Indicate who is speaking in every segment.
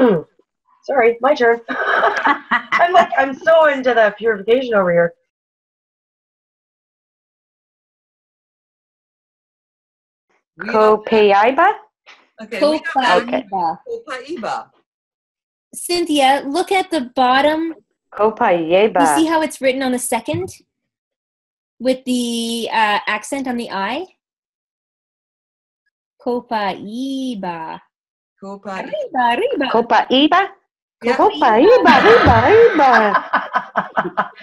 Speaker 1: Sorry, my turn. I'm like, I'm so into the purification over here.
Speaker 2: Copaiba?
Speaker 3: Okay, we
Speaker 4: Copaiba.
Speaker 3: Copaiba.
Speaker 4: Cynthia, look at the bottom. You see how it's written on the second? With the uh, accent on the I? Copaiba.
Speaker 3: Copa.
Speaker 4: Arriba, arriba.
Speaker 2: Copaiba?
Speaker 3: Yeah.
Speaker 2: Copaiba, riba, riba.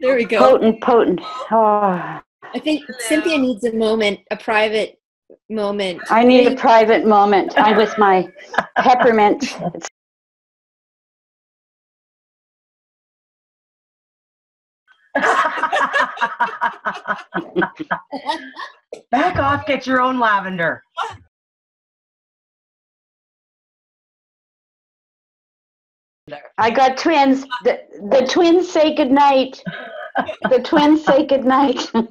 Speaker 4: There we go.
Speaker 2: Potent, potent. Oh,
Speaker 4: I think Cynthia needs a moment, a private moment.
Speaker 2: I need a private moment. I with my peppermint.
Speaker 1: Back off, get your own lavender.
Speaker 2: I got twins. The, the twins say goodnight. The twins say goodnight.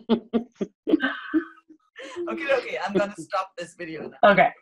Speaker 3: Okay, okay, I'm gonna stop this video now.
Speaker 1: Okay.